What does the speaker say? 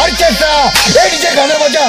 orchestra ए DJ गाना बजा